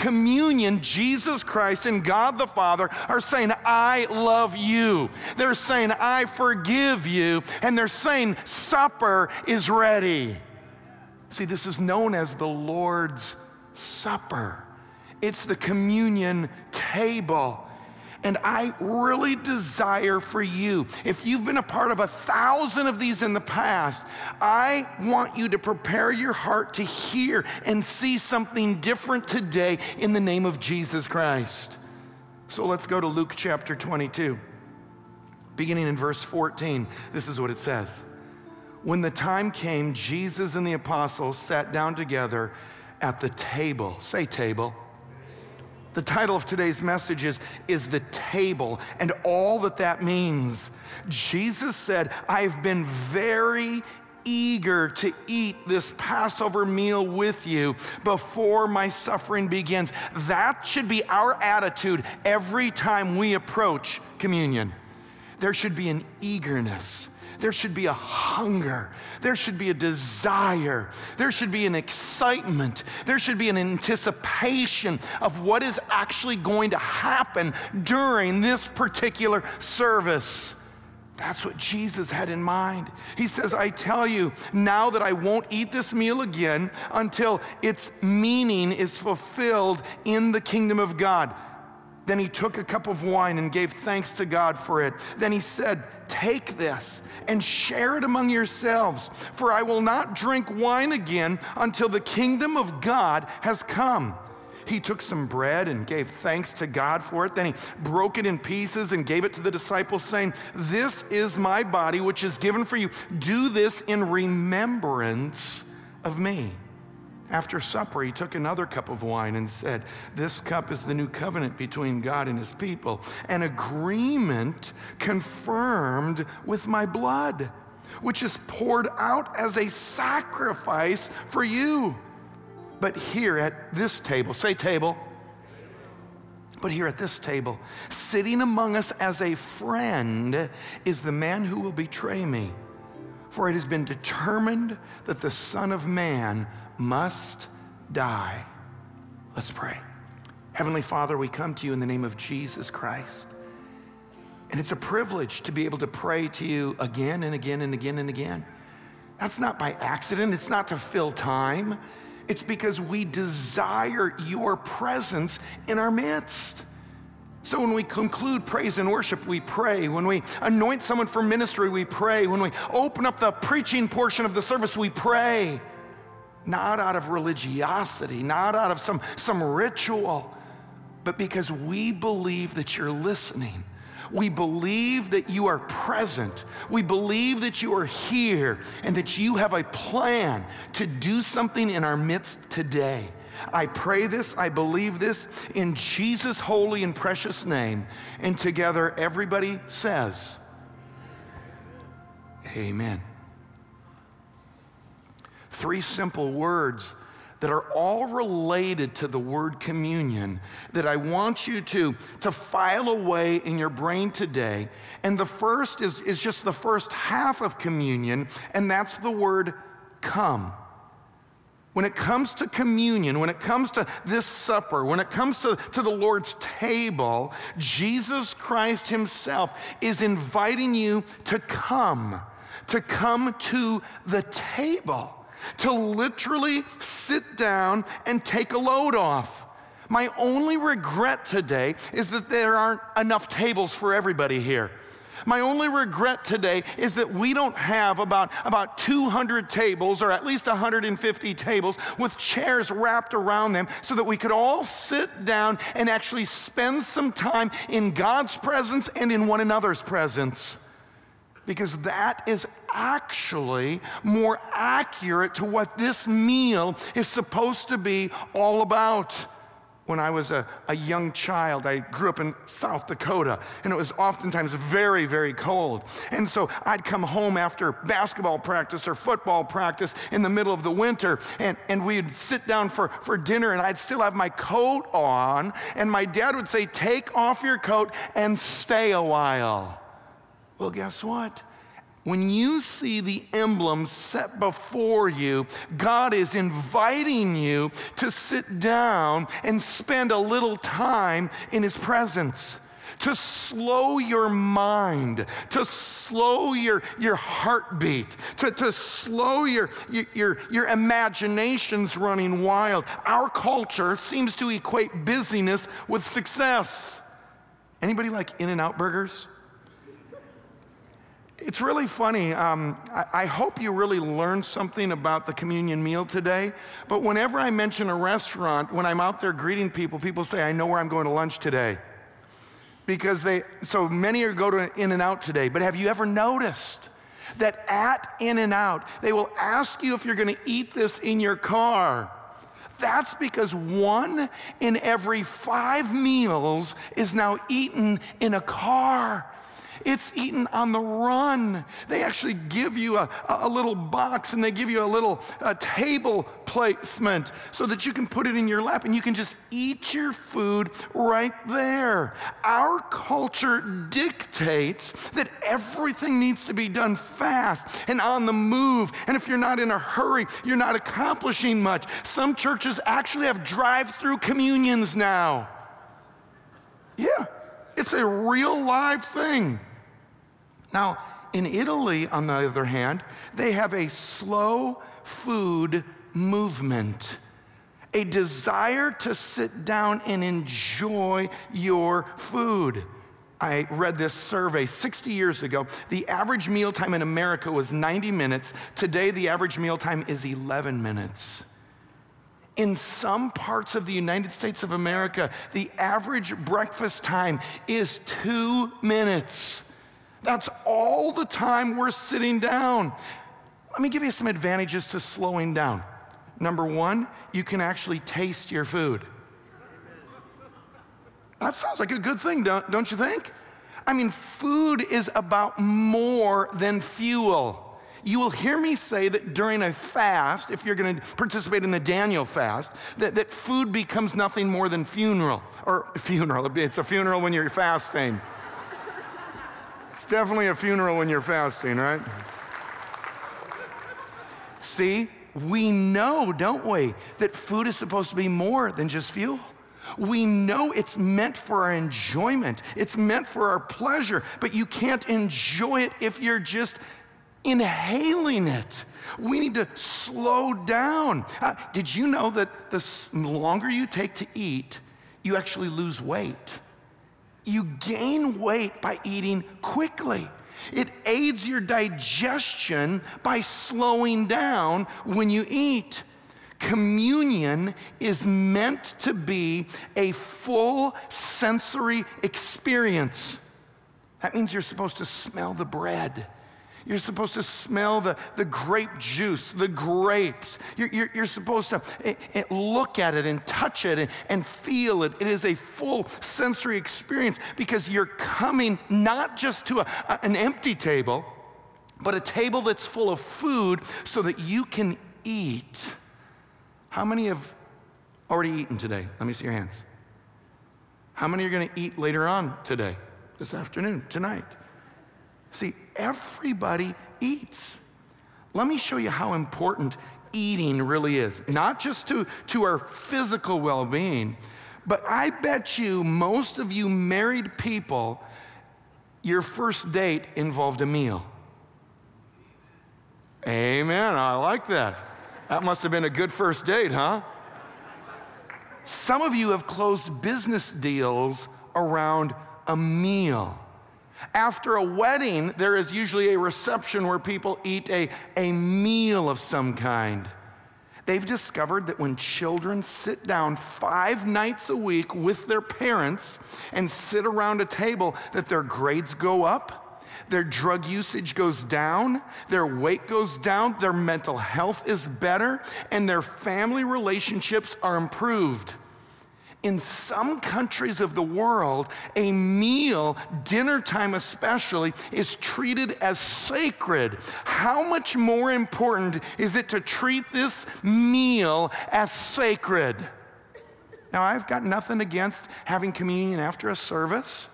communion, Jesus Christ and God the Father are saying, I love you. They're saying, I forgive you. And they're saying, supper is ready. See, this is known as the Lord's Supper. It's the communion table. And I really desire for you, if you've been a part of a thousand of these in the past, I want you to prepare your heart to hear and see something different today in the name of Jesus Christ. So let's go to Luke chapter 22, beginning in verse 14. This is what it says. When the time came, Jesus and the apostles sat down together at the table. Say, table. The title of today's message is, is The Table and all that that means. Jesus said, I've been very eager to eat this Passover meal with you before my suffering begins. That should be our attitude every time we approach communion. There should be an eagerness there should be a hunger. There should be a desire. There should be an excitement. There should be an anticipation of what is actually going to happen during this particular service. That's what Jesus had in mind. He says, I tell you, now that I won't eat this meal again until its meaning is fulfilled in the kingdom of God. Then he took a cup of wine and gave thanks to God for it. Then he said, Take this and share it among yourselves, for I will not drink wine again until the kingdom of God has come. He took some bread and gave thanks to God for it. Then he broke it in pieces and gave it to the disciples, saying, This is my body, which is given for you. Do this in remembrance of me. After supper, he took another cup of wine and said, This cup is the new covenant between God and his people, an agreement confirmed with my blood, which is poured out as a sacrifice for you. But here at this table, say table. But here at this table, sitting among us as a friend, is the man who will betray me. For it has been determined that the Son of Man must die. Let's pray. Heavenly Father, we come to you in the name of Jesus Christ. And it's a privilege to be able to pray to you again and again and again and again. That's not by accident, it's not to fill time. It's because we desire your presence in our midst. So when we conclude praise and worship, we pray. When we anoint someone for ministry, we pray. When we open up the preaching portion of the service, we pray not out of religiosity, not out of some, some ritual, but because we believe that you're listening. We believe that you are present. We believe that you are here and that you have a plan to do something in our midst today. I pray this, I believe this in Jesus' holy and precious name. And together, everybody says, Amen three simple words that are all related to the word communion that I want you to, to file away in your brain today. And the first is, is just the first half of communion, and that's the word come. When it comes to communion, when it comes to this supper, when it comes to, to the Lord's table, Jesus Christ Himself is inviting you to come, to come to the table to literally sit down and take a load off. My only regret today is that there aren't enough tables for everybody here. My only regret today is that we don't have about, about 200 tables or at least 150 tables with chairs wrapped around them so that we could all sit down and actually spend some time in God's presence and in one another's presence because that is actually more accurate to what this meal is supposed to be all about. When I was a, a, young child, I grew up in South Dakota, and it was oftentimes very, very cold. And so I'd come home after basketball practice or football practice in the middle of the winter, and, and we'd sit down for, for dinner, and I'd still have my coat on, and my dad would say, Take off your coat and stay a while. Well, guess what? When you see the emblems set before you, God is inviting you to sit down and spend a little time in His presence to slow your mind, to slow your, your heartbeat, to, to slow your, your, your imaginations running wild. Our culture seems to equate busyness with success. Anybody like In N Out burgers? It's really funny. Um, I, I, hope you really learned something about the communion meal today. But whenever I mention a restaurant, when I'm out there greeting people, people say, I know where I'm going to lunch today. Because they, so many are go to In and Out today. But have you ever noticed that at In and Out, they will ask you if you're going to eat this in your car? That's because one in every five meals is now eaten in a car. It's eaten on the run. They actually give you a, a little box and they give you a little a table placement so that you can put it in your lap and you can just eat your food right there. Our culture dictates that everything needs to be done fast and on the move. And if you're not in a hurry, you're not accomplishing much. Some churches actually have drive through communions now. Yeah, it's a real live thing. Now, in Italy, on the other hand, they have a slow food movement, a desire to sit down and enjoy your food. I read this survey 60 years ago. The average meal time in America was 90 minutes. Today, the average meal time is 11 minutes. In some parts of the United States of America, the average breakfast time is two minutes. That's all the time we're sitting down. Let me give you some advantages to slowing down. Number one, you can actually taste your food. That sounds like a good thing, don't, don't you think? I mean, food is about more than fuel. You will hear me say that during a fast, if you're going to participate in the Daniel fast, that, that food becomes nothing more than funeral, or funeral. It's a funeral when you're fasting. It's definitely a funeral when you're fasting, right? See, we know, don't we, that food is supposed to be more than just fuel. We know it's meant for our enjoyment, it's meant for our pleasure, but you can't enjoy it if you're just inhaling it. We need to slow down. Uh, did you know that the longer you take to eat, you actually lose weight? You gain weight by eating quickly. It aids your digestion by slowing down when you eat. Communion is meant to be a full sensory experience. That means you're supposed to smell the bread. You're supposed to smell the, the grape juice, the grapes. You're, you're, you're supposed to it, eh, it eh, look at it and touch it and, and feel it. It is a full sensory experience because you're coming not just to a, a, an empty table, but a table that's full of food so that you can eat. How many have already eaten today? Let me see your hands. How many are going to eat later on today, this afternoon, tonight? See, everybody eats. Let me show you how important eating really is, not just to, to our physical well being, but I bet you most of you married people, your first date involved a meal. Amen. I like that. That must have been a good first date, huh? Some of you have closed business deals around a meal. After a wedding, there is usually a reception where people eat a, a meal of some kind. They've discovered that when children sit down five nights a week with their parents and sit around a table, that their grades go up, their drug usage goes down, their weight goes down, their mental health is better, and their family relationships are improved. In some countries of the world, a meal, dinner time especially, is treated as sacred. How much more important is it to treat this meal as sacred? Now, I've got nothing against having communion after a service.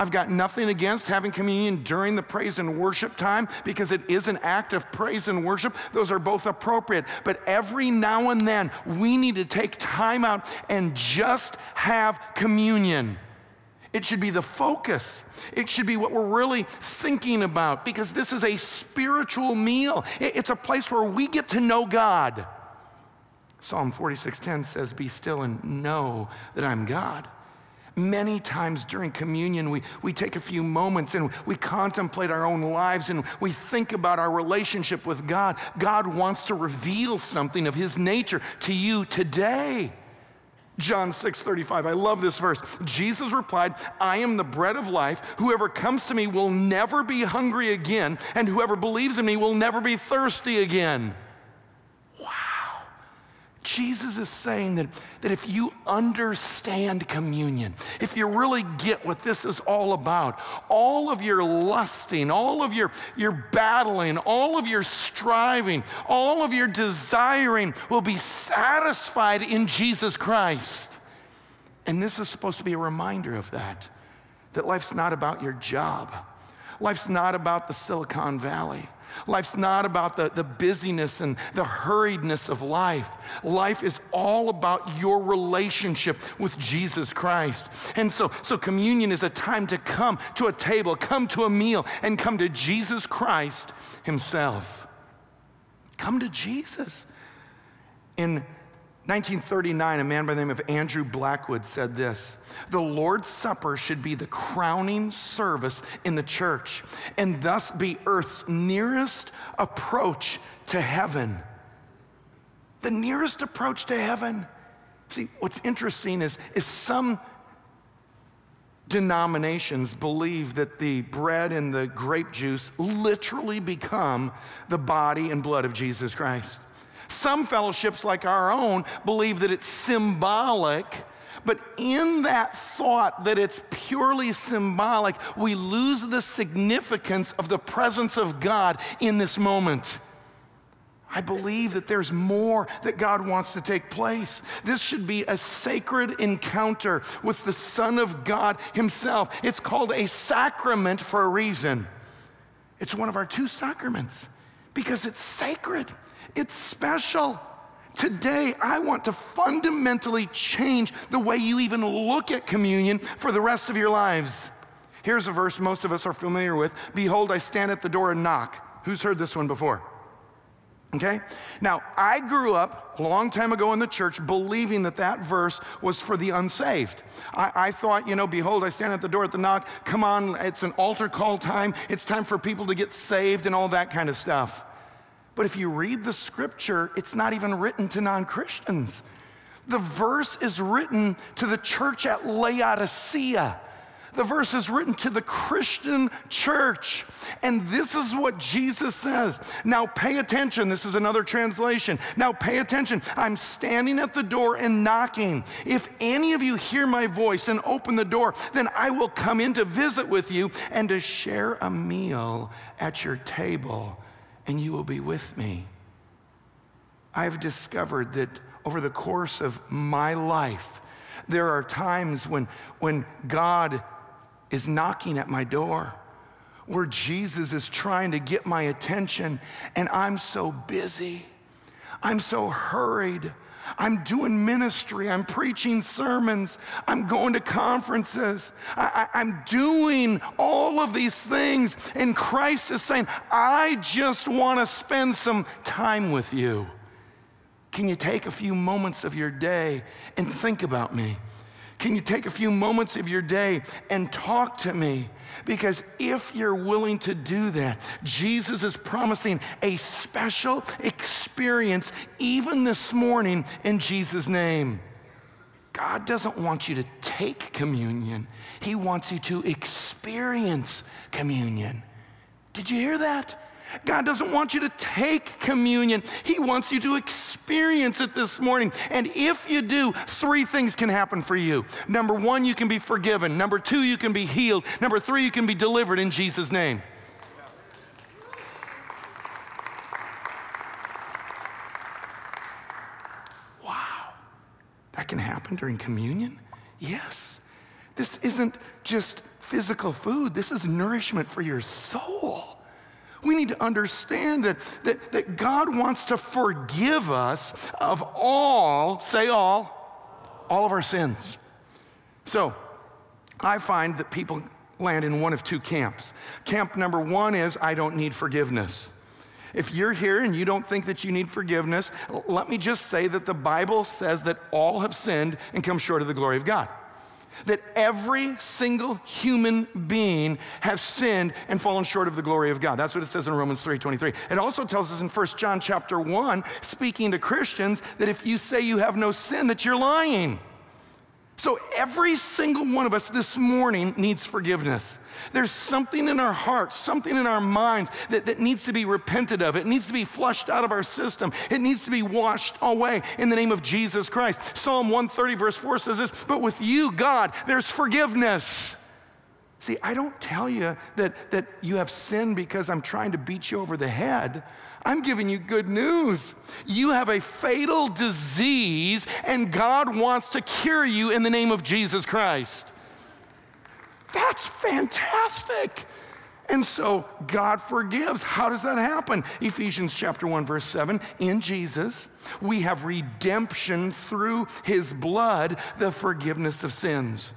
I've got nothing against having communion during the praise and worship time because it is an act of praise and worship. Those are both appropriate. But every now and then, we need to take time out and just have communion. It should be the focus. It should be what we're really thinking about because this is a spiritual meal. It's a place where we get to know God. Psalm 46:10 says, "Be still and know that I'm God." Many times during communion, we, we take a few moments and we contemplate our own lives and we think about our relationship with God. God wants to reveal something of His nature to you today. John 6 35. I love this verse. Jesus replied, I am the bread of life. Whoever comes to me will never be hungry again, and whoever believes in me will never be thirsty again. Jesus is saying that, that if you understand communion, if you really get what this is all about, all of your lusting, all of your, your battling, all of your striving, all of your desiring will be satisfied in Jesus Christ. And this is supposed to be a reminder of that, that life's not about your job. Life's not about the Silicon Valley. Life's not about the, the busyness and the hurriedness of life. Life is all about your relationship with Jesus Christ. And so, so communion is a time to come to a table, come to a meal, and come to Jesus Christ Himself. Come to Jesus. In 1939, a man by the name of Andrew Blackwood said this The Lord's Supper should be the crowning service in the church and thus be earth's nearest approach to heaven. The nearest approach to heaven. See, what's interesting is, is some denominations believe that the bread and the grape juice literally become the body and blood of Jesus Christ. Some fellowships, like our own, believe that it's symbolic. But in that thought that it's purely symbolic, we lose the significance of the presence of God in this moment. I believe that there's more that God wants to take place. This should be a sacred encounter with the Son of God Himself. It's called a sacrament for a reason. It's one of our two sacraments because it's sacred. It's special. Today, I want to fundamentally change the way you even look at communion for the rest of your lives. Here's a verse most of us are familiar with Behold, I stand at the door and knock. Who's heard this one before? Okay? Now, I grew up a long time ago in the church believing that that verse was for the unsaved. I, I, thought, you know, behold, I stand at the door at the knock. Come on, it's an altar call time. It's time for people to get saved and all that kind of stuff. But if you read the scripture, it's not even written to non Christians. The verse is written to the church at Laodicea. The verse is written to the Christian church. And this is what Jesus says. Now pay attention. This is another translation. Now pay attention. I'm standing at the door and knocking. If any of you hear my voice and open the door, then I will come in to visit with you and to share a meal at your table and you will be with me. I've discovered that over the course of my life, there are times when, when God is knocking at my door, where Jesus is trying to get my attention, and I'm so busy, I'm so hurried, I'm doing ministry. I'm preaching sermons. I'm going to conferences. I, am doing all of these things. And Christ is saying, I just want to spend some time with you. Can you take a few moments of your day and think about me? Can you take a few moments of your day and talk to me? Because if you're willing to do that, Jesus is promising a special experience even this morning in Jesus' name. God doesn't want you to take communion, He wants you to experience communion. Did you hear that? God doesn't want you to take communion. He wants you to experience it this morning. And if you do, three things can happen for you. Number one, you can be forgiven. Number two, you can be healed. Number three, you can be delivered in Jesus' name. Wow. That can happen during communion? Yes. This isn't just physical food, this is nourishment for your soul. We need to understand that, that, that God wants to forgive us of all, say all, all of our sins. So I find that people land in one of two camps. Camp number one is I don't need forgiveness. If you're here and you don't think that you need forgiveness, let me just say that the Bible says that all have sinned and come short of the glory of God that every single human being has sinned and fallen short of the glory of God. That's what it says in Romans 3:23. It also tells us in 1 John chapter 1, speaking to Christians, that if you say you have no sin, that you're lying. So every single one of us this morning needs forgiveness. There's something in our hearts, something in our minds that, that needs to be repented of. It needs to be flushed out of our system. It needs to be washed away in the name of Jesus Christ. Psalm 130, verse 4 says this But with you, God, there's forgiveness. See, I don't tell you that, that you have sinned because I'm trying to beat you over the head. I'm giving you good news. You have a fatal disease, and God wants to cure you in the name of Jesus Christ. That's fantastic. And so God forgives. How does that happen? Ephesians chapter 1 verse 7, in Jesus, we have redemption through his blood, the forgiveness of sins.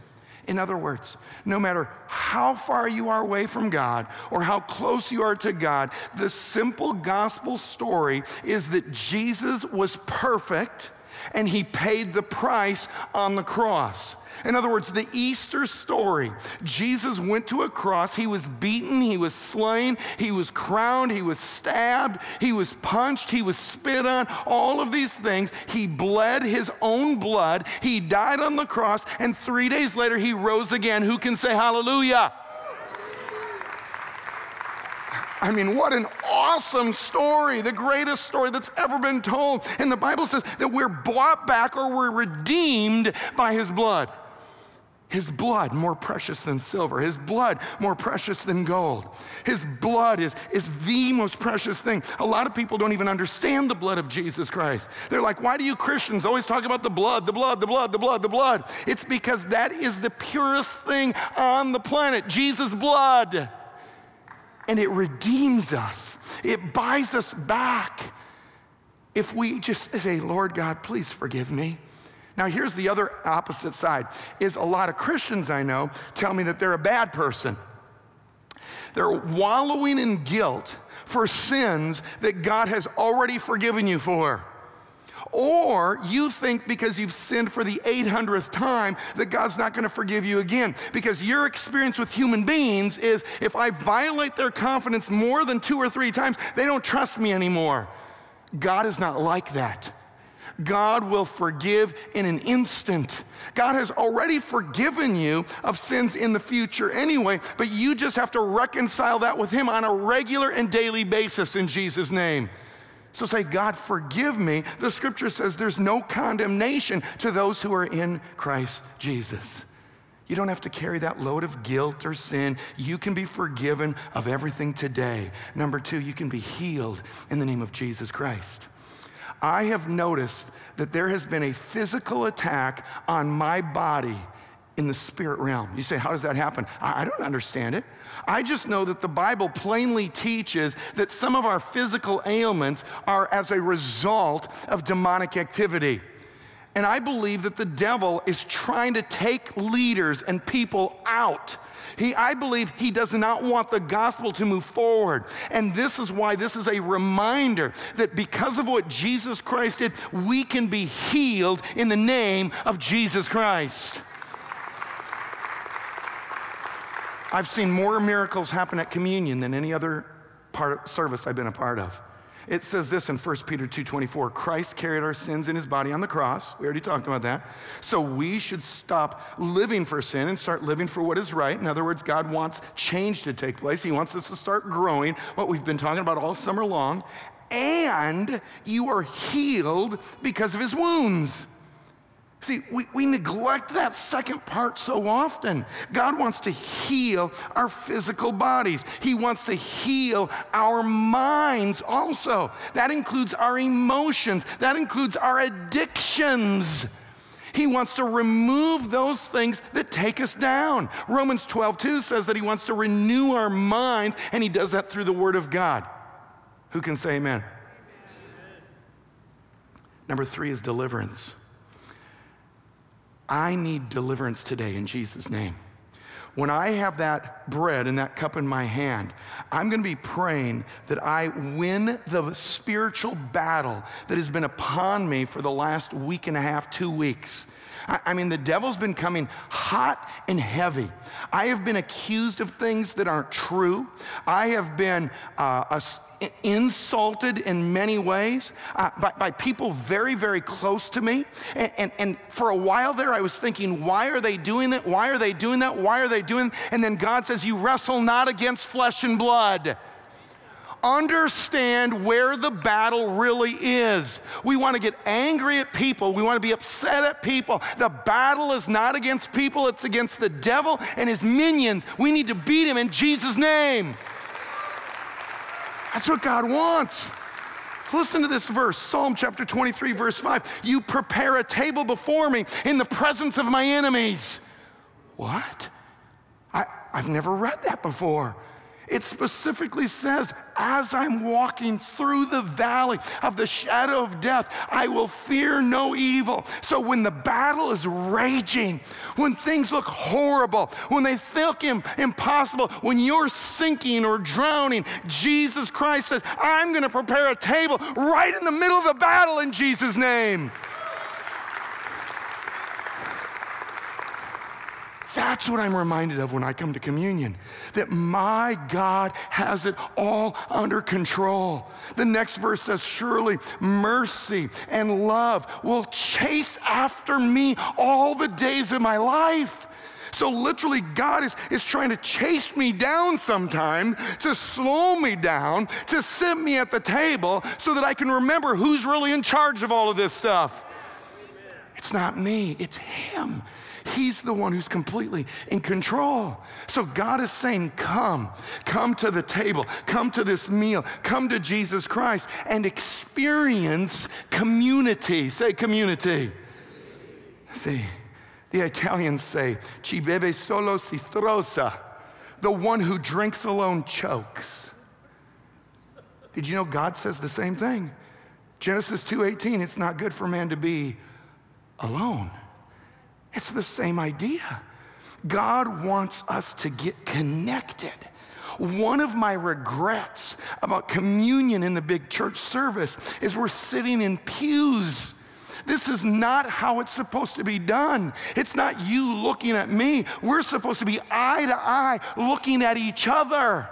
In other words, no matter how far you are away from God or how close you are to God, the simple gospel story is that Jesus was perfect and he paid the price on the cross. In other words, the Easter story Jesus went to a cross, he was beaten, he was slain, he was crowned, he was stabbed, he was punched, he was spit on, all of these things. He bled his own blood, he died on the cross, and three days later he rose again. Who can say hallelujah? I mean, what an awesome story, the greatest story that's ever been told. And the Bible says that we're bought back or we're redeemed by his blood. His blood more precious than silver, his blood more precious than gold. His blood is, is the most precious thing. A lot of people don't even understand the blood of Jesus Christ. They're like, why do you Christians always talk about the blood, the blood, the blood, the blood, the blood? It's because that is the purest thing on the planet Jesus' blood. And it redeems us, it buys us back. If we just say, Lord God, please forgive me. Now, here's the other opposite side is a lot of Christians I know tell me that they're a bad person. They're wallowing in guilt for sins that God has already forgiven you for. Or you think because you've sinned for the 800th time that God's not going to forgive you again. Because your experience with human beings is if I violate their confidence more than two or three times, they don't trust me anymore. God is not like that. God will forgive in an instant. God has already forgiven you of sins in the future anyway, but you just have to reconcile that with Him on a regular and daily basis in Jesus' name. So say, God, forgive me. The scripture says there's no condemnation to those who are in Christ Jesus. You don't have to carry that load of guilt or sin. You can be forgiven of everything today. Number two, you can be healed in the name of Jesus Christ. I have noticed that there has been a physical attack on my body in the spirit realm. You say, How does that happen? I, don't understand it. I just know that the Bible plainly teaches that some of our physical ailments are as a result of demonic activity. And I believe that the devil is trying to take leaders and people out he, I believe he does not want the gospel to move forward. And this is why this is a reminder that because of what Jesus Christ did, we can be healed in the name of Jesus Christ. I've seen more miracles happen at communion than any other part of service I've been a part of. It says this in 1 Peter 2:24, Christ carried our sins in his body on the cross. We already talked about that. So we should stop living for sin and start living for what is right. In other words, God wants change to take place. He wants us to start growing, what we've been talking about all summer long. And you are healed because of his wounds. See, we, we neglect that second part so often. God wants to heal our physical bodies, He wants to heal our minds also. That includes our emotions, that includes our addictions. He wants to remove those things that take us down. Romans 12, 2 says that He wants to renew our minds, and He does that through the Word of God. Who can say amen? amen? Number three is deliverance. I need deliverance today in Jesus' name. When I have that bread and that cup in my hand, I'm going to be praying that I win the spiritual battle that has been upon me for the last week and a half, two weeks. I, mean, the devil's been coming hot and heavy. I have been accused of things that aren't true. I have been uh, insulted in many ways uh, by, by, people very, very close to me. And, and, and, for a while there, I was thinking, why are they doing that? Why are they doing that? Why are they doing that? And then God says, You wrestle not against flesh and blood understand where the battle really is. We want to get angry at people. We want to be upset at people. The battle is not against people, it's against the devil and his minions. We need to beat him in Jesus' name. That's what God wants. Listen to this verse, Psalm chapter 23, verse 5. You prepare a table before me in the presence of my enemies. What? I, I've never read that before. It specifically says, as I'm walking through the valley of the shadow of death, I will fear no evil. So when the battle is raging, when things look horrible, when they think impossible, when you're sinking or drowning, Jesus Christ says, I'm going to prepare a table right in the middle of the battle in Jesus' name. That's what I'm reminded of when I come to communion that my God has it all under control. The next verse says, Surely mercy and love will chase after me all the days of my life. So, literally, God is, is trying to chase me down sometime, to slow me down, to sit me at the table so that I can remember who's really in charge of all of this stuff. It's not me, it's Him. He's the one who's completely in control. So God is saying, Come, come to the table, come to this meal, come to Jesus Christ and experience community. Say community. See, the Italians say, Chi beve solo si strosa. The one who drinks alone chokes. Did you know God says the same thing? Genesis 2:18, it's not good for man to be alone. It's the same idea. God wants us to get connected. One of my regrets about communion in the big church service is we're sitting in pews. This is not how it's supposed to be done. It's not you looking at me. We're supposed to be eye to eye looking at each other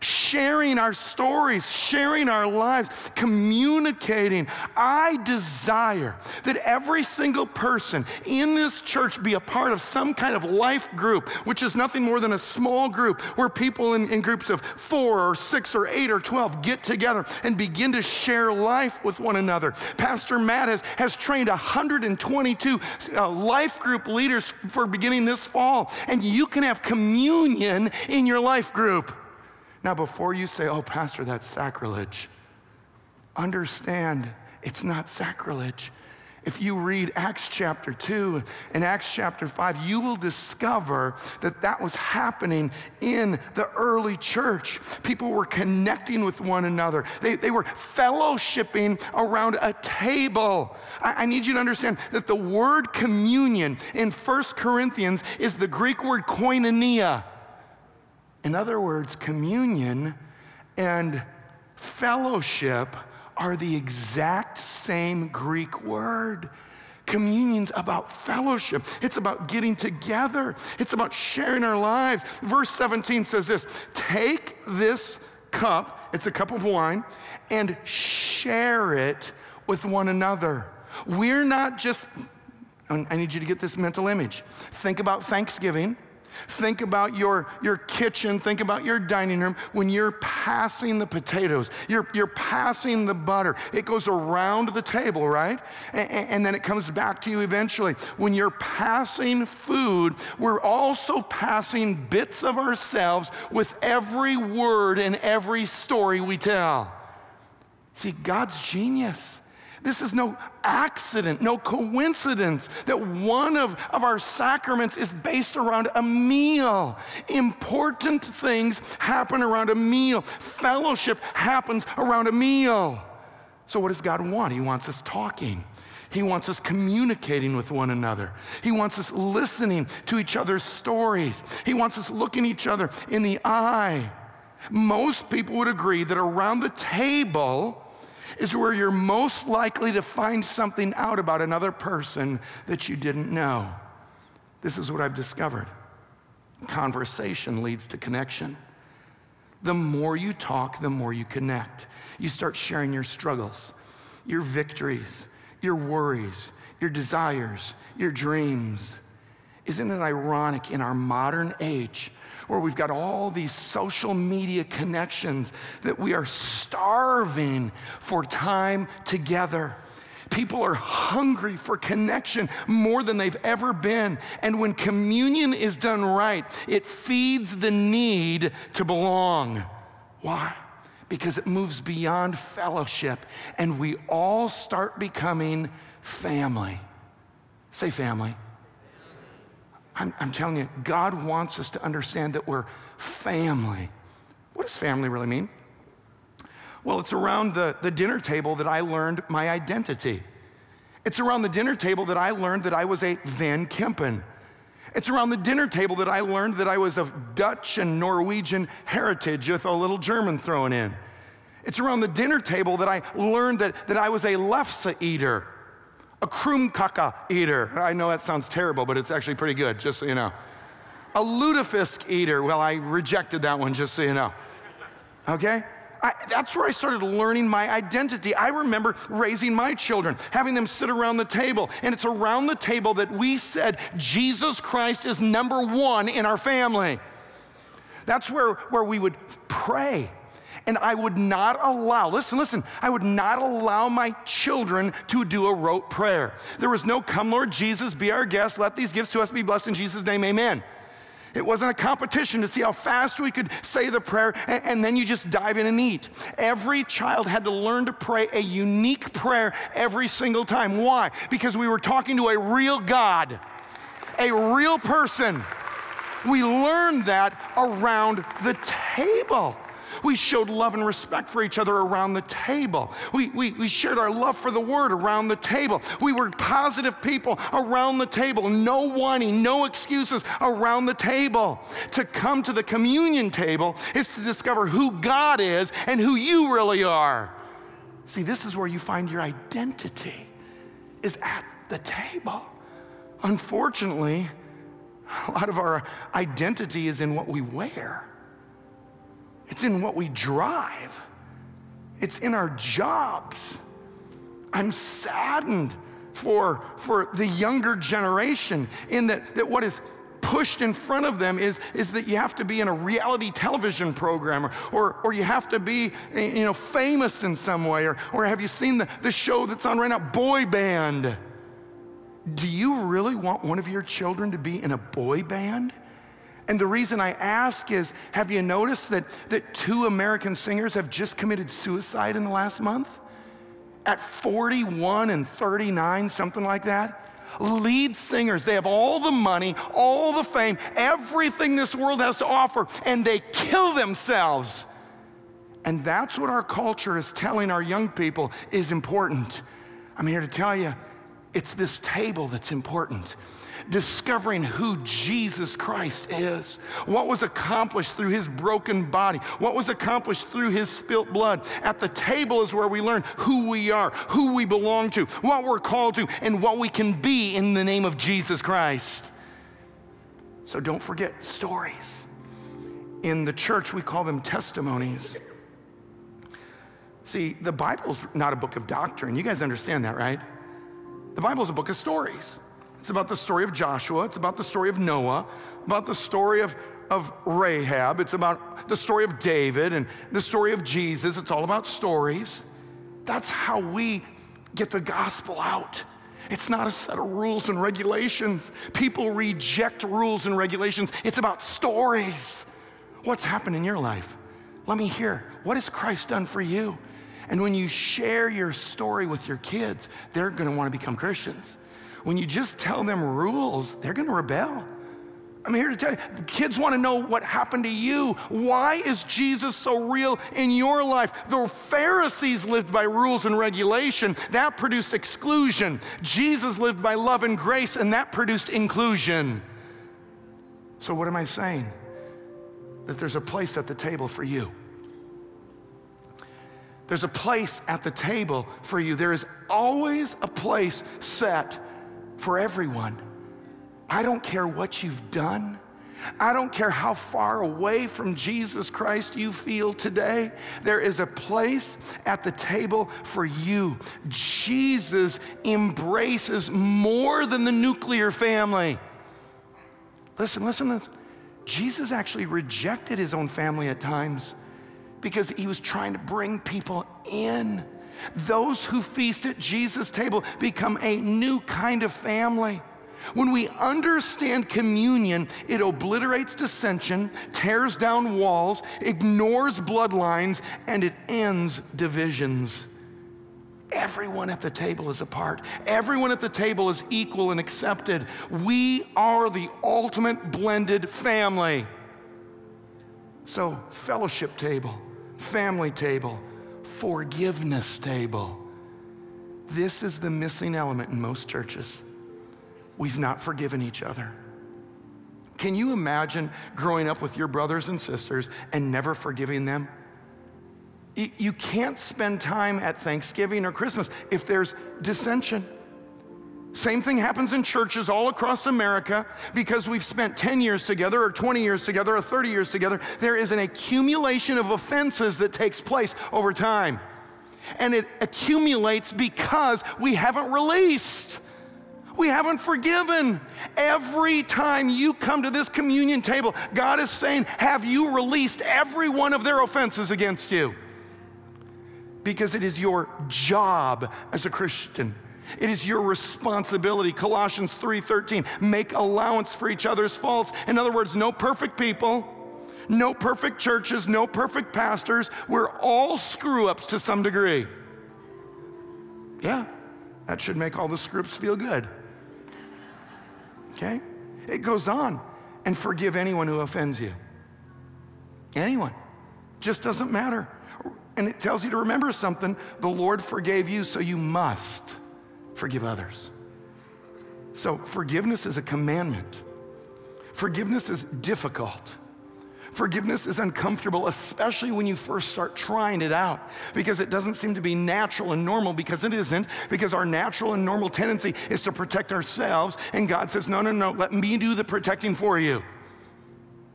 sharing our stories, sharing our lives, communicating. I desire that every single person in this church be a part of some kind of life group, which is nothing more than a small group where people in, in groups of four or six or eight or 12 get together and begin to share life with one another. Pastor Matt has, has trained 122 uh, life group leaders for beginning this fall, and you can have communion in your life group. Now, before you say, oh, Pastor, that's sacrilege, understand it's not sacrilege. If you read Acts chapter 2 and Acts chapter 5, you will discover that that was happening in the early church. People were connecting with one another, they, they were fellowshipping around a table. I, I need you to understand that the word communion in First Corinthians is the Greek word koinonia. In other words, communion and fellowship are the exact same Greek word. Communion's about fellowship. It's about getting together. It's about sharing our lives. Verse 17 says this Take this cup, it's a cup of wine, and share it with one another. We're not just, I need you to get this mental image. Think about Thanksgiving Think about your, your kitchen, think about your dining room when you're passing the potatoes, you're, you're passing the butter. It goes around the table, right? And, and then it comes back to you eventually. When you're passing food, we're also passing bits of ourselves with every word and every story we tell. See, God's genius. This is no accident, no coincidence that one of, of our sacraments is based around a meal. Important things happen around a meal, fellowship happens around a meal. So, what does God want? He wants us talking. He wants us communicating with one another. He wants us listening to each other's stories. He wants us looking each other in the eye. Most people would agree that around the table, is where you're most likely to find something out about another person that you didn't know. This is what I've discovered conversation leads to connection. The more you talk, the more you connect. You start sharing your struggles, your victories, your worries, your desires, your dreams. Isn't it ironic in our modern age where we've got all these social media connections that we are starving for time together. People are hungry for connection more than they've ever been. And when communion is done right, it feeds the need to belong. Why? Because it moves beyond fellowship and we all start becoming family. Say family. I'm, I'm telling you, God wants us to understand that we're family. What does family really mean? Well, it's around the, the dinner table that I learned my identity. It's around the dinner table that I learned that I was a Van Kempen. It's around the dinner table that I learned that I was of Dutch and Norwegian heritage with a little German thrown in. It's around the dinner table that I learned that, that I was a lefse eater a krumkake eater. I know that sounds terrible, but it's actually pretty good, just so you know. A lutefisk eater. Well, I rejected that one, just so you know. Okay? I, that's where I started learning my identity. I remember raising my children, having them sit around the table, and it's around the table that we said Jesus Christ is number one in our family. That's where, where we would pray and I would not allow, listen, listen, I would not allow my children to do a rote prayer. There was no, come Lord Jesus, be our guest, let these gifts to us be blessed in Jesus' name, amen. It wasn't a competition to see how fast we could say the prayer, and, and, then you just dive in and eat. Every child had to learn to pray a unique prayer every single time. Why? Because we were talking to a real God, a real person. We learned that around the table. We showed love and respect for each other around the table. We, we, we shared our love for the word around the table. We were positive people around the table. No whining, no excuses around the table. To come to the communion table is to discover who God is and who you really are. See, this is where you find your identity, is at the table. Unfortunately, a lot of our identity is in what we wear. It's in what we drive, it's in our jobs. I'm saddened for, for the younger generation in that, that what is pushed in front of them is, is that you have to be in a reality television program or, or, or you have to be you know, famous in some way. Or, or have you seen the, the show that's on right now, Boy Band? Do you really want one of your children to be in a boy band? And the reason I ask is have you noticed that, that two American singers have just committed suicide in the last month? At 41 and 39, something like that? Lead singers, they have all the money, all the fame, everything this world has to offer, and they kill themselves. And that's what our culture is telling our young people is important. I'm here to tell you, it's this table that's important discovering who Jesus Christ is, what was accomplished through his broken body, what was accomplished through his spilt blood. At the table is where we learn who we are, who we belong to, what we're called to, and what we can be in the name of Jesus Christ. So don't forget stories. In the church, we call them testimonies. See, the Bible's not a book of doctrine. You guys understand that, right? The Bible's a book of stories. It's about the story of Joshua, it's about the story of Noah, about the story of, of Rahab, it's about the story of David and the story of Jesus. It's all about stories. That's how we get the gospel out. It's not a set of rules and regulations. People reject rules and regulations. It's about stories. What's happened in your life? Let me hear. What has Christ done for you? And when you share your story with your kids, they're gonna wanna become Christians. When you just tell them rules, they're gonna rebel. I'm here to tell you, kids want to know what happened to you. Why is Jesus so real in your life? The Pharisees lived by rules and regulation, that produced exclusion. Jesus lived by love and grace, and that produced inclusion. So, what am I saying? That there's a place at the table for you. There's a place at the table for you. There is always a place set for everyone. I don't care what you've done. I don't care how far away from Jesus Christ you feel today, there is a place at the table for you. Jesus embraces more than the nuclear family. Listen, listen, listen. Jesus actually rejected his own family at times because he was trying to bring people in. Those who feast at Jesus' table become a new kind of family. When we understand communion, it obliterates dissension, tears down walls, ignores bloodlines, and it ends divisions. Everyone at the table is a part. Everyone at the table is equal and accepted. We are the ultimate blended family. So, fellowship table, family table, forgiveness table. This is the missing element in most churches we've not forgiven each other. Can you imagine growing up with your brothers and sisters and never forgiving them? You can't spend time at Thanksgiving or Christmas if there's dissension. Same thing happens in churches all across America because we've spent 10 years together, or 20 years together, or 30 years together. There is an accumulation of offenses that takes place over time. And it accumulates because we haven't released. We haven't forgiven. Every time you come to this communion table, God is saying, Have you released every one of their offenses against you? Because it is your job as a Christian. It is your responsibility. Colossians 3:13, make allowance for each other's faults. In other words, no perfect people, no perfect churches, no perfect pastors. We're all screw ups to some degree. Yeah, that should make all the screw-ups feel good okay? It goes on and forgive anyone who offends you. Anyone. Just doesn't matter. And it tells you to remember something the Lord forgave you, so you must forgive others. So, forgiveness is a commandment. Forgiveness is difficult. Forgiveness is uncomfortable, especially when you first start trying it out, because it doesn't seem to be natural and normal, because it isn't, because our natural and normal tendency is to protect ourselves. And God says, No, no, no, let me do the protecting for you.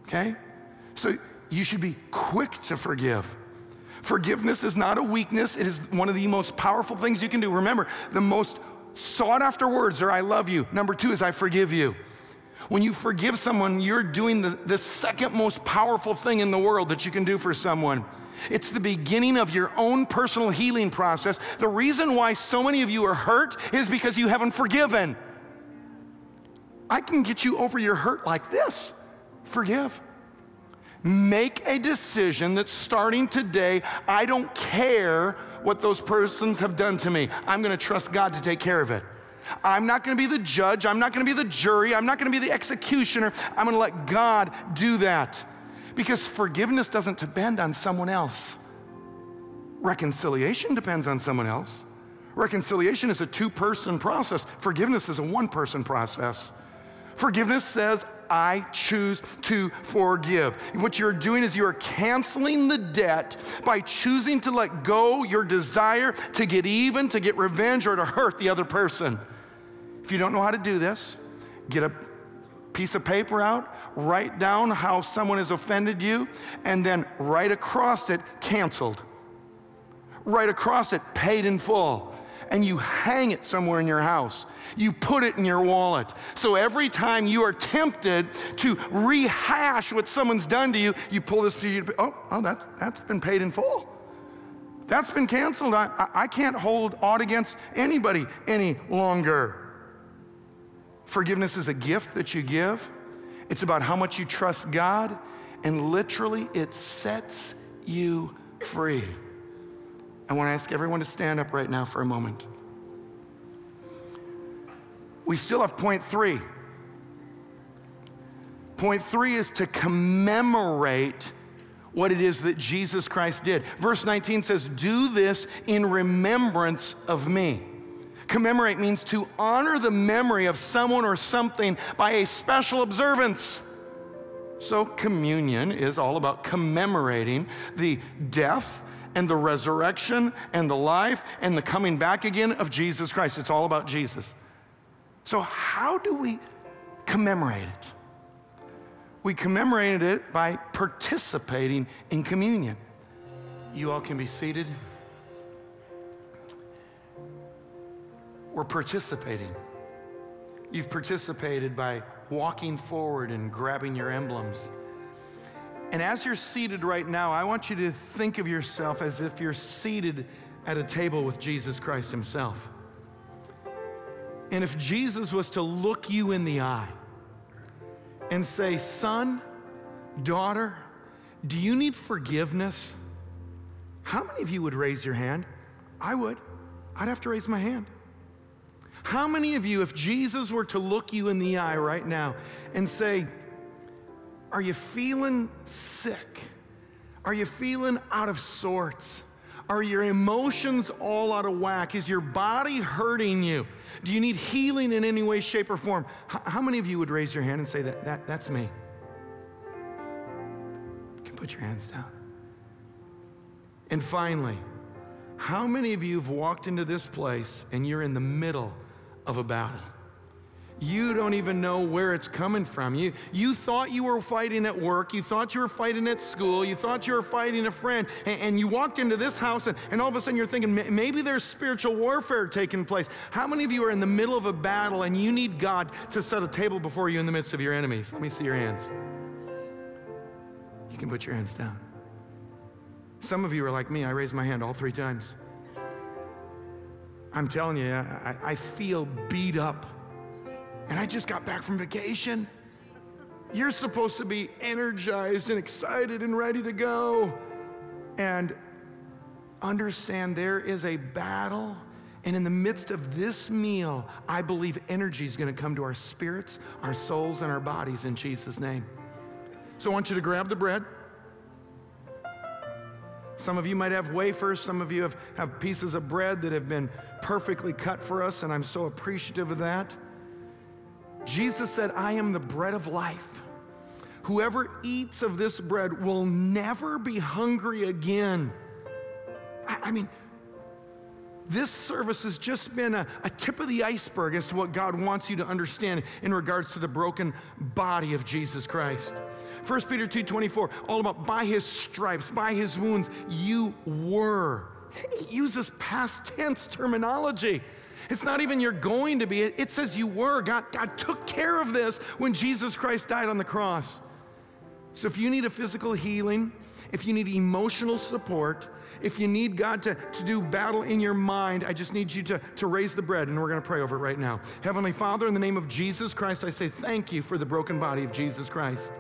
Okay? So you should be quick to forgive. Forgiveness is not a weakness, it is one of the most powerful things you can do. Remember, the most sought after words are I love you. Number two is I forgive you. When you forgive someone, you're doing the, the second most powerful thing in the world that you can do for someone. It's the beginning of your own personal healing process. The reason why so many of you are hurt is because you haven't forgiven. I can get you over your hurt like this forgive. Make a decision that starting today, I don't care what those persons have done to me. I'm gonna trust God to take care of it. I'm not going to be the judge. I'm not going to be the jury. I'm not going to be the executioner. I'm going to let God do that. Because forgiveness doesn't depend on someone else. Reconciliation depends on someone else. Reconciliation is a two person process, forgiveness is a one person process. Forgiveness says, I choose to forgive. What you're doing is you are canceling the debt by choosing to let go your desire to get even, to get revenge, or to hurt the other person. If you don't know how to do this, get a piece of paper out, write down how someone has offended you, and then write across it, canceled. Write across it, paid in full. And you hang it somewhere in your house. You put it in your wallet. So every time you are tempted to rehash what someone's done to you, you pull this to you. Oh, oh that, that's been paid in full. That's been canceled. I, I can't hold aught against anybody any longer. Forgiveness is a gift that you give, it's about how much you trust God, and literally it sets you free. I want to ask everyone to stand up right now for a moment. We still have point three. Point three is to commemorate what it is that Jesus Christ did. Verse 19 says, Do this in remembrance of me. Commemorate means to honor the memory of someone or something by a special observance. So, communion is all about commemorating the death and the resurrection and the life and the coming back again of Jesus Christ. It's all about Jesus. So, how do we commemorate it? We commemorated it by participating in communion. You all can be seated. We're participating. You've participated by walking forward and grabbing your emblems. And as you're seated right now, I want you to think of yourself as if you're seated at a table with Jesus Christ Himself. And if Jesus was to look you in the eye and say, Son, daughter, do you need forgiveness? How many of you would raise your hand? I would. I'd have to raise my hand. How many of you, if Jesus were to look you in the eye right now and say, Are you feeling sick? Are you feeling out of sorts? Are your emotions all out of whack? Is your body hurting you? Do you need healing in any way, shape, or form? How many of you would raise your hand and say, that, that That's me? You can put your hands down. And finally, how many of you have walked into this place and you're in the middle of a battle. You don't even know where it's coming from. You, you thought you were fighting at work. You thought you were fighting at school. You thought you were fighting a friend. And, and you walked into this house, and, and all of a sudden you're thinking, maybe there's spiritual warfare taking place. How many of you are in the middle of a battle and you need God to set a table before you in the midst of your enemies? Let me see your hands. You can put your hands down. Some of you are like me. I raised my hand all three times. I'm telling you, I, I feel beat up. And I just got back from vacation. You're supposed to be energized and excited and ready to go. And understand there is a battle. And in the midst of this meal, I believe energy is going to come to our spirits, our souls, and our bodies in Jesus' name. So I want you to grab the bread. Some of you might have wafers, some of you have, have pieces of bread that have been perfectly cut for us, and I'm so appreciative of that. Jesus said, I am the bread of life. Whoever eats of this bread will never be hungry again. I, I mean, this service has just been a, a, tip of the iceberg as to what God wants you to understand in regards to the broken body of Jesus Christ. 1 Peter 2:24, all about by his stripes, by his wounds, you were. He uses past tense terminology. It's not even you're going to be, it says you were. God, God took care of this when Jesus Christ died on the cross. So if you need a physical healing, if you need emotional support, if you need God to, to do battle in your mind, I just need you to, to raise the bread and we're going to pray over it right now. Heavenly Father, in the name of Jesus Christ, I say thank you for the broken body of Jesus Christ.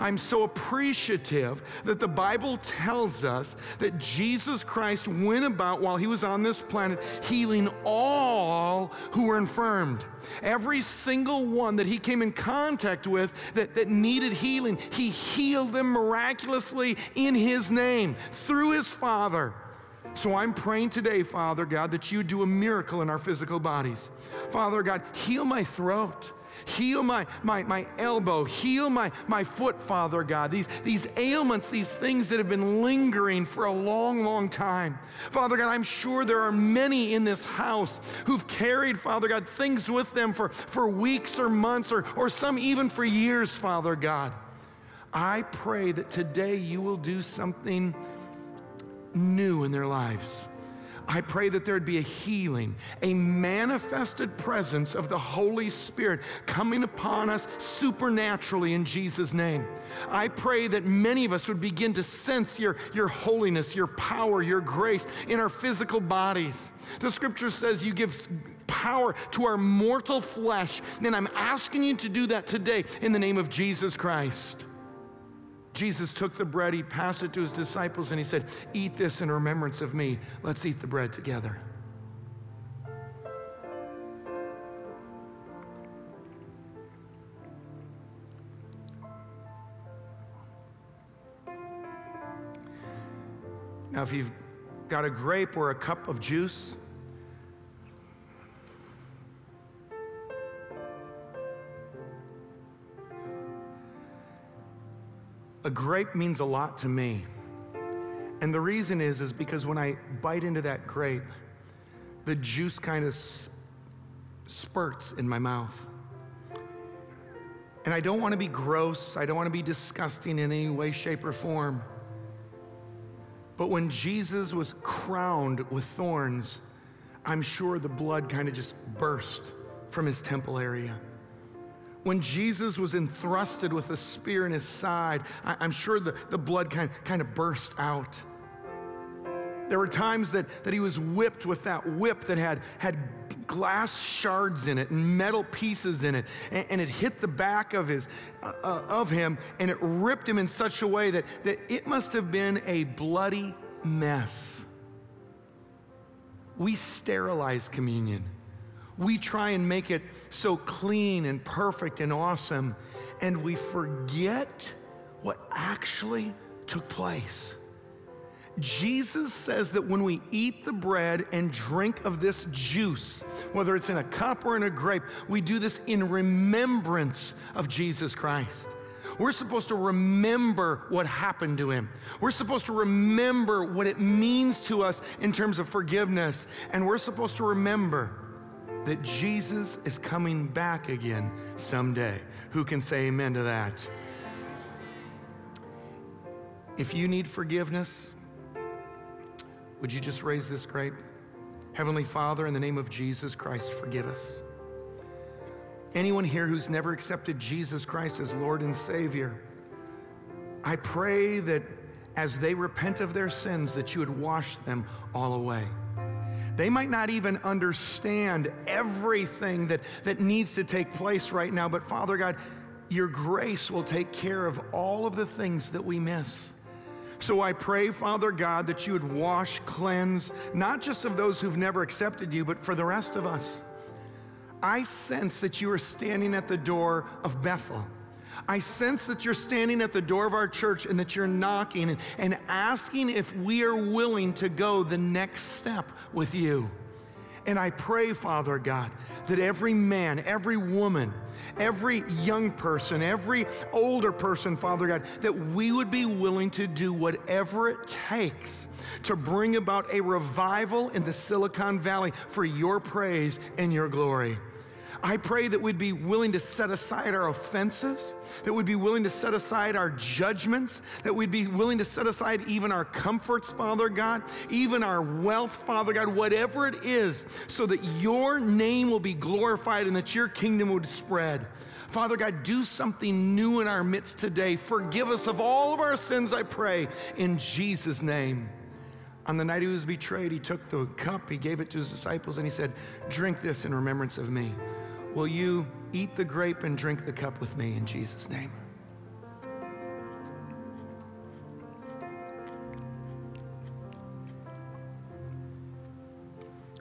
I'm so appreciative that the Bible tells us that Jesus Christ went about while he was on this planet healing all who were infirmed. Every single one that he came in contact with that, that needed healing, he healed them miraculously in his name through his Father. So I'm praying today, Father God, that you do a miracle in our physical bodies. Father God, heal my throat. Heal my, my, my elbow. Heal my, my foot, Father God. These, these ailments, these things that have been lingering for a long, long time. Father God, I'm sure there are many in this house who've carried, Father God, things with them for, for weeks or months or, or some even for years, Father God. I pray that today you will do something new in their lives. I pray that there'd be a healing, a manifested presence of the Holy Spirit coming upon us supernaturally in Jesus' name. I pray that many of us would begin to sense your, your holiness, your power, your grace in our physical bodies. The scripture says you give power to our mortal flesh. And I'm asking you to do that today in the name of Jesus Christ. Jesus took the bread, he passed it to his disciples, and he said, Eat this in remembrance of me. Let's eat the bread together. Now, if you've got a grape or a cup of juice, a grape means a lot to me. And the reason is is because when I bite into that grape, the juice kind of spurts in my mouth. And I don't want to be gross, I don't want to be disgusting in any way shape or form. But when Jesus was crowned with thorns, I'm sure the blood kind of just burst from his temple area. When Jesus was entrusted with a spear in his side, I, am sure the, the blood kind, kind of burst out. There were times that, that he was whipped with that whip that had, had glass shards in it and metal pieces in it, and, and it hit the back of, his, uh, uh, of him, and it ripped him in such a way that, that it must have been a bloody mess. We sterilize communion. We try and make it so clean and perfect and awesome, and we forget what actually took place. Jesus says that when we eat the bread and drink of this juice, whether it's in a cup or in a grape, we do this in remembrance of Jesus Christ. We're supposed to remember what happened to him. We're supposed to remember what it means to us in terms of forgiveness. And we're supposed to remember that Jesus is coming back again someday. Who can say amen to that? If you need forgiveness, would you just raise this grape? Heavenly Father, in the name of Jesus Christ, forgive us. Anyone here who's never accepted Jesus Christ as Lord and Savior, I pray that as they repent of their sins, that you would wash them all away. They might not even understand everything that, that needs to take place right now, but Father God, your grace will take care of all of the things that we miss. So I pray, Father God, that you would wash, cleanse, not just of those who've never accepted you, but for the rest of us. I sense that you are standing at the door of Bethel. I sense that you're standing at the door of our church and that you're knocking and, and asking if we are willing to go the next step with you. And I pray, Father God, that every man, every woman, every young person, every older person, Father God, that we would be willing to do whatever it takes to bring about a revival in the Silicon Valley for your praise and your glory. I pray that we'd be willing to set aside our offenses, that we'd be willing to set aside our judgments, that we'd be willing to set aside even our comforts, Father God, even our wealth, Father God, whatever it is, so that your name will be glorified and that your kingdom would spread. Father God, do something new in our midst today. Forgive us of all of our sins, I pray, in Jesus' name. On the night he was betrayed, he took the cup, he gave it to his disciples, and he said, Drink this in remembrance of me. Will you eat the grape and drink the cup with me in Jesus' name?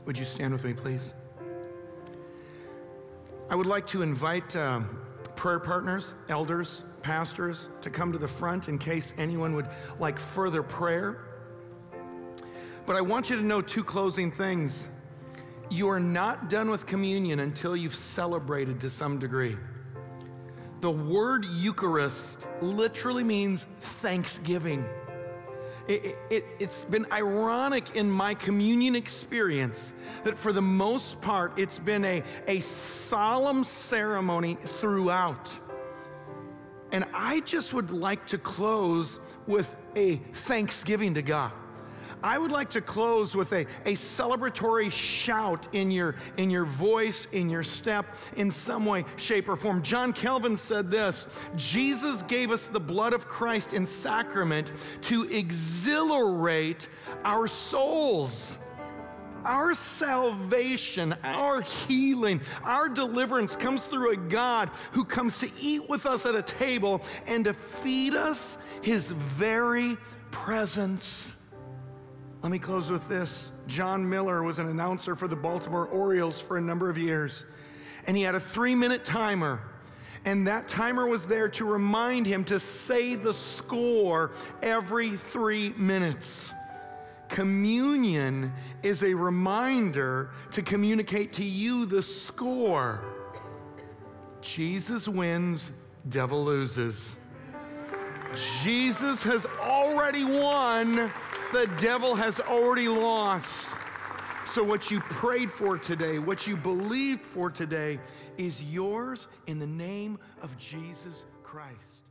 Would you stand with me, please? I would like to invite um, prayer partners, elders, pastors to come to the front in case anyone would like further prayer. But I want you to know two closing things you are not done with communion until you've celebrated to some degree. The word Eucharist literally means thanksgiving. It, it, it's been ironic in my communion experience that for the most part, it's been a, a solemn ceremony throughout. And I just would like to close with a thanksgiving to God. I would like to close with a, a celebratory shout in your, in your voice, in your step, in some way, shape, or form. John Calvin said this Jesus gave us the blood of Christ in sacrament to exhilarate our souls. Our salvation, our healing, our deliverance comes through a God who comes to eat with us at a table and to feed us his very presence. Let me close with this. Jon Miller was an announcer for the Baltimore Orioles for a number of years, and he had a three minute timer. And that timer was there to remind him to say the score every three minutes. Communion is a reminder to communicate to you the score. Jesus wins, devil loses. Jesus has already won, the devil has already lost. So, what you prayed for today, what you believed for today, is yours in the name of Jesus Christ.